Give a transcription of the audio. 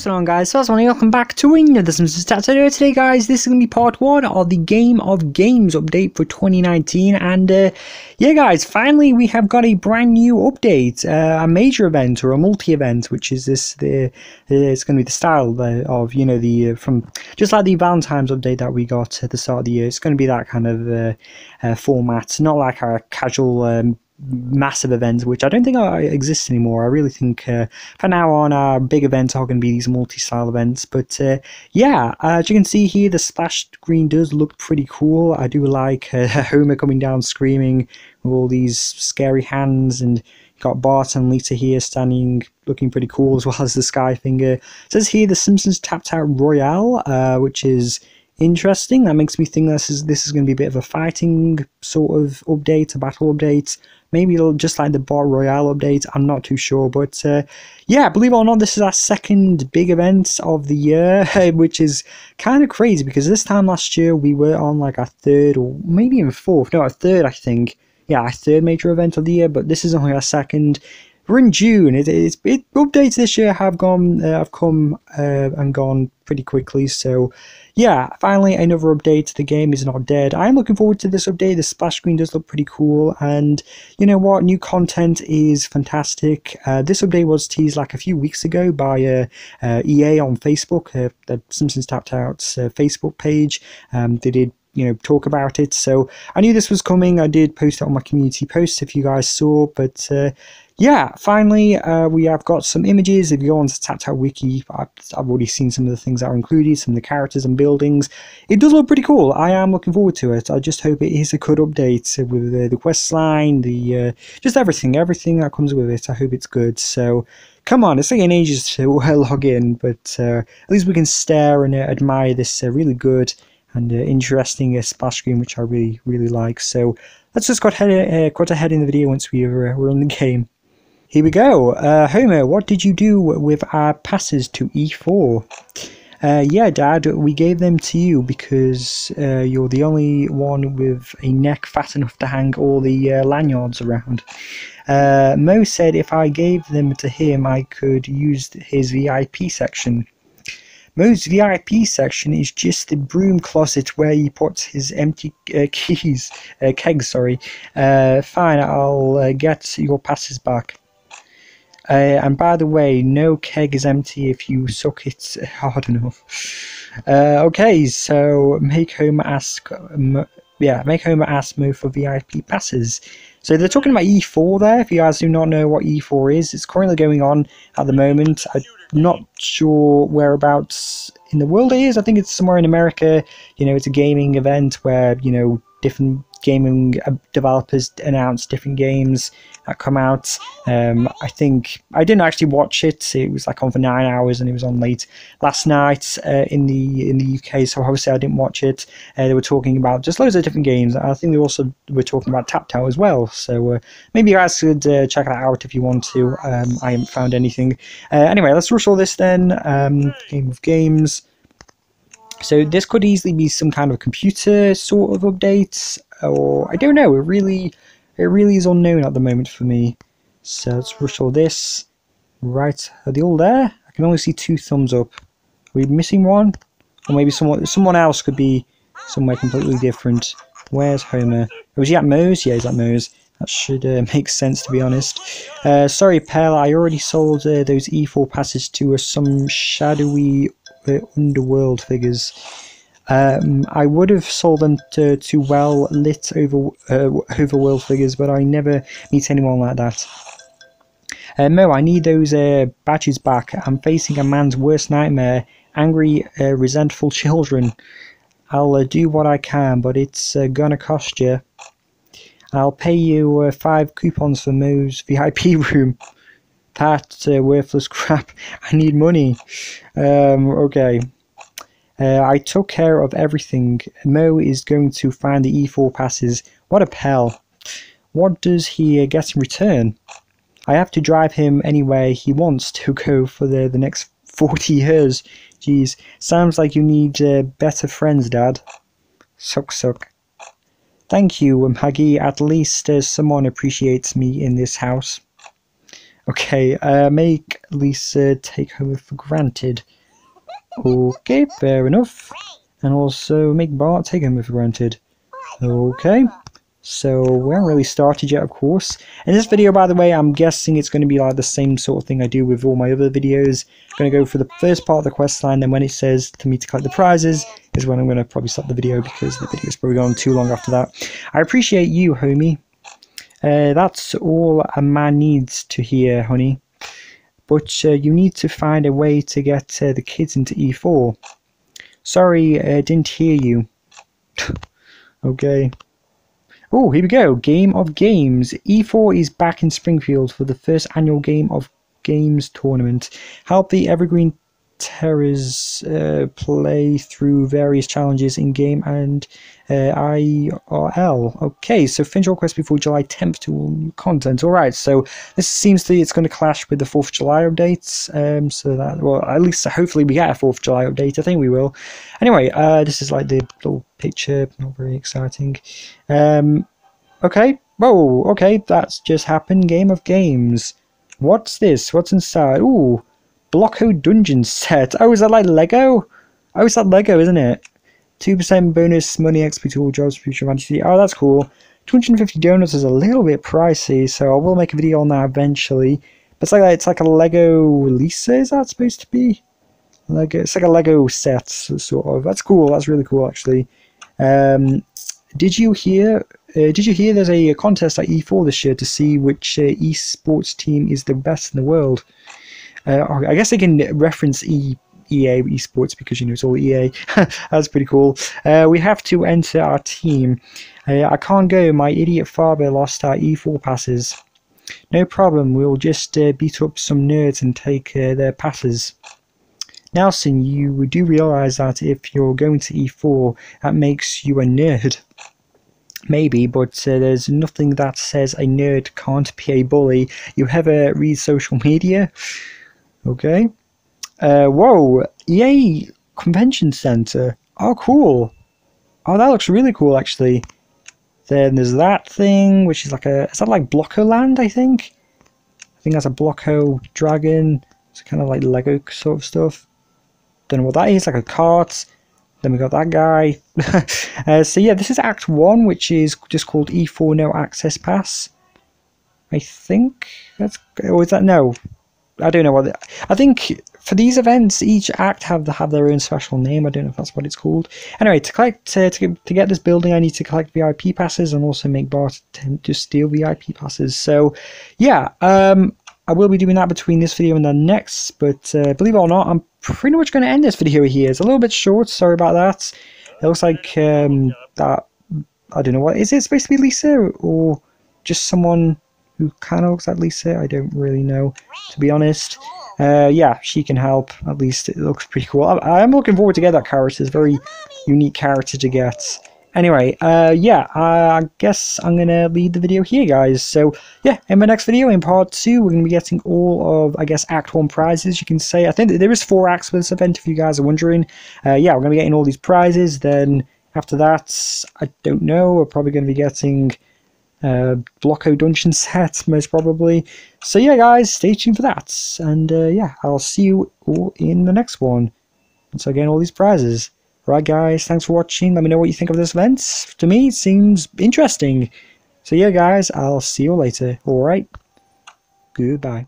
What's going on guys, so welcome back to another Simpsons Stats. Video. Today guys, this is going to be part 1 of the Game of Games update for 2019 and uh, yeah guys, finally we have got a brand new update, uh, a major event or a multi-event which is this, the uh, it's going to be the style of, you know, the, uh, from, just like the Valentine's update that we got at the start of the year, it's going to be that kind of uh, uh, format, not like our casual um, massive events, which I don't think are, exist anymore. I really think uh, now on, our big events are going to be these multi-style events. But uh, yeah, uh, as you can see here, the splash screen does look pretty cool. I do like uh, Homer coming down screaming with all these scary hands and got Bart and Lisa here standing looking pretty cool as well as the sky finger. It says here the Simpsons tapped out Royale, uh, which is interesting. That makes me think this is this is going to be a bit of a fighting sort of update, a battle update. Maybe it'll just like the Bart Royale update. I'm not too sure, but uh, yeah, believe it or not, this is our second big event of the year, which is kind of crazy because this time last year we were on like our third or maybe even fourth, no, our third, I think. Yeah, our third major event of the year, but this is only our second we're in June. It, it, updates this year have gone uh, have come uh, and gone pretty quickly. So yeah, finally another update. The game is not dead. I'm looking forward to this update. The splash screen does look pretty cool, and you know what? New content is fantastic. Uh, this update was teased like a few weeks ago by uh, uh, EA on Facebook. Uh, the Simpsons Tapped Out's Facebook page. Um, they did you know talk about it so i knew this was coming i did post it on my community post if you guys saw but uh, yeah, finally, uh, we have got some images. If you go on to Tapped Out Wiki, I've, I've, already seen some of the things that are included, some of the characters and buildings. It does look pretty cool. I am looking forward to it. I just hope it is a good update with the, the quest line, the uh, just everything, everything that comes with it. I hope it's good. So, come on, it's taking ages to log in, but uh, at least we can stare and uh, admire this uh, really good and uh, interesting splash screen, which I really, really like. So, let's just go ahead, uh, ahead in the video once we are, we're in the game. Here we go. Uh, Homer, what did you do with our passes to E4? Uh, yeah, Dad, we gave them to you because uh, you're the only one with a neck fat enough to hang all the uh, lanyards around. Uh, Moe said if I gave them to him, I could use his VIP section. Moe's VIP section is just the broom closet where he puts his empty uh, keys, uh, kegs. Sorry. fine, I'll get your passes back. Uh, and by the way, no keg is empty if you suck it hard enough. Uh, okay, so make Homer ask, yeah, make Homer ask Mo for VIP passes. So they're talking about E4 there. If you guys do not know what E4 is, it's currently going on at the moment. I'm not sure whereabouts in the world it is. I think it's somewhere in America. You know, it's a gaming event where you know different gaming uh, developers announce different games that come out. Um, I think I didn't actually watch it. It was like on for nine hours, and it was on late last night uh, in the in the UK. So obviously I didn't watch it. Uh, they were talking about just loads of different games. I think they also were talking about Out as well. So uh, maybe you guys could uh, check that out if you want to. Um, I haven't found anything. Uh, anyway, let's rush all this then. Um, game of games. So this could easily be some kind of computer sort of update, or I don't know. It really, it really is unknown at the moment for me. So let's rush all this. Right, are they all there? I can only see two thumbs up. Are we missing one? Or maybe someone someone else could be somewhere completely different. Where's Homer? Oh, is he at Moe's? Yeah, he's at Moe's. That should uh, make sense, to be honest. Uh, sorry, Pell, I already sold uh, those E4 passes to uh, some shadowy the underworld figures. Um, I would have sold them to, to well lit over uh, overworld figures, but I never meet anyone like that. Uh, Moe, I need those uh, badges back. I'm facing a man's worst nightmare angry, uh, resentful children. I'll uh, do what I can, but it's uh, gonna cost you. I'll pay you uh, five coupons for Moe's VIP room that worthless crap. I need money. Um, okay. Uh, I took care of everything. Moe is going to find the E4 passes. What a pal. What does he get in return? I have to drive him anywhere he wants to go for the, the next 40 years. Jeez, sounds like you need uh, better friends, Dad. Suck, suck. Thank you, Maggie. At least uh, someone appreciates me in this house. Okay, uh, make Lisa take Homer for granted. Okay, fair enough. And also make Bart take Homer for granted. Okay. So we haven't really started yet, of course. In this video, by the way, I'm guessing it's going to be like the same sort of thing I do with all my other videos. I'm going to go for the first part of the quest line, then when it says to me to collect the prizes, is when I'm going to probably stop the video because the video is probably going too long after that. I appreciate you, homie. Uh, that's all a man needs to hear, honey. But uh, you need to find a way to get uh, the kids into E4. Sorry, I uh, didn't hear you. okay. Oh, here we go. Game of Games. E4 is back in Springfield for the first annual Game of Games tournament. Help the Evergreen Terrors uh, play through various challenges in game and uh, IRL. Okay, so finish your quest before July 10th to all new content. All right, so this seems to it's going to clash with the 4th of July updates. Um, so that well, at least hopefully we get a 4th of July update. I think we will. Anyway, uh, this is like the little picture. Not very exciting. Um, okay. Whoa. Okay, that's just happened. Game of games. What's this? What's inside? Ooh, Blocko Dungeon set. Oh, is that like Lego? Oh, it's that Lego, isn't it? 2% bonus money XP to all jobs, future fantasy. Oh, that's cool. 250 donuts is a little bit pricey, so I will make a video on that eventually. But it's like it's like a Lego Lisa, is that supposed to be? Lego, it's like a Lego set, sort of. That's cool. That's really cool, actually. Um, did you hear? Uh, did you hear? There's a contest at E4 this year to see which uh, esports team is the best in the world. Uh, I guess they can reference E EA Esports because you know it's all EA. That's pretty cool. Uh, we have to enter our team. Uh, I can't go. My idiot father lost our E4 passes. No problem. We'll just uh, beat up some nerds and take uh, their passes. Nelson, you do realize that if you're going to E4, that makes you a nerd. Maybe, but uh, there's nothing that says a nerd can't be a bully. You ever read social media? Okay. Uh, whoa, Yay! Convention Center. Oh, cool. Oh, that looks really cool, actually. Then there's that thing, which is like a... Is that like Blocko Land, I think? I think that's a Blocko Dragon. It's kind of like Lego sort of stuff. Don't know what that is, like a cart. Then we got that guy. uh, so yeah, this is Act 1, which is just called E4 No Access Pass. I think that's... Or is that... No. I don't know what... I think for these events, each act have have their own special name. I don't know if that's what it's called. Anyway, to collect uh, to, to get this building, I need to collect VIP passes and also make Bart attempt to steal VIP passes. So, yeah, um, I will be doing that between this video and the next. But uh, believe it or not, I'm pretty much going to end this video here. It's a little bit short. Sorry about that. It looks like um, that. I don't know what is it supposed to be Lisa or just someone who kind of looks like Lisa. I don't really know, to be honest uh, yeah, she can help. At least it looks pretty cool. I, am looking forward to get that character. It's a very unique character to get. Anyway, uh, yeah, I guess I'm going to leave the video here, guys. So, yeah, in my next video, in part 2, we're going to be getting all of, I guess, Act 1 prizes, you can say. I think there is four acts for this event, if you guys are wondering. Uh, yeah, we're going to be getting all these prizes. Then, after that, I don't know, we're probably going to be getting uh, Blocko Dungeon set, most probably. So yeah, guys, stay tuned for that. And uh, yeah, I'll see you all in the next one. Once I gain all these prizes. Right, guys, thanks for watching. Let me know what you think of this event. To me, it seems interesting. So yeah, guys, I'll see you later. Alright, goodbye.